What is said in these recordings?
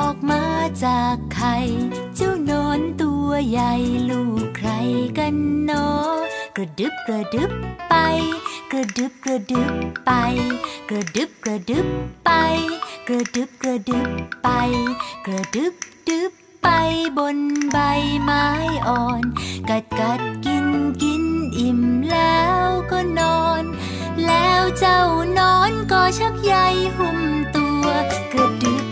ออกมาจากไข่ เจ้านอนตัวใหญ่ลูกใครกันเนาะกระดึบกระดึบไป กระดึบกระดึบไป กระดึบกระดึบไป กระดึบกระดึบไป กระดึบดึบไปบนใบไม้อ่อน กัดกัดกินกินอิ่มแล้วก็นอน แล้วเจ้านอนก็ชักใยหุ้มตัว กระดึบ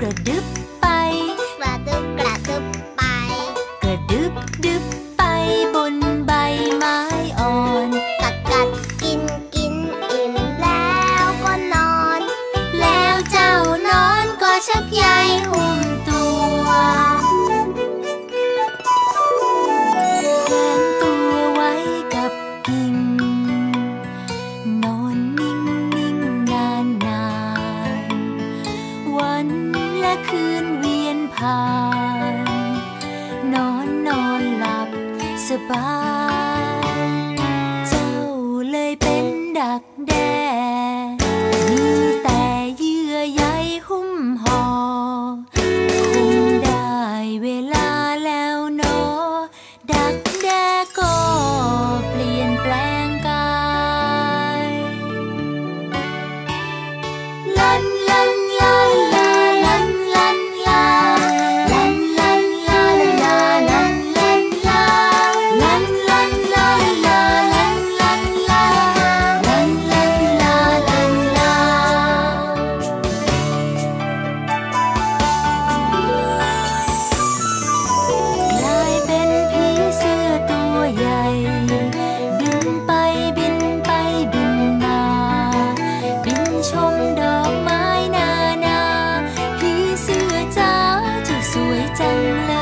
กระดึบกระดึบไป กระดึบกระดึบไป กระดึบดึบไปบนใบไม้อ่อน กัดกัดกินกินอิ่มแล้วก็นอน แล้วเจ้านอนก็ชักใยหัว บายเจ้าเลยเป็นดักแด love.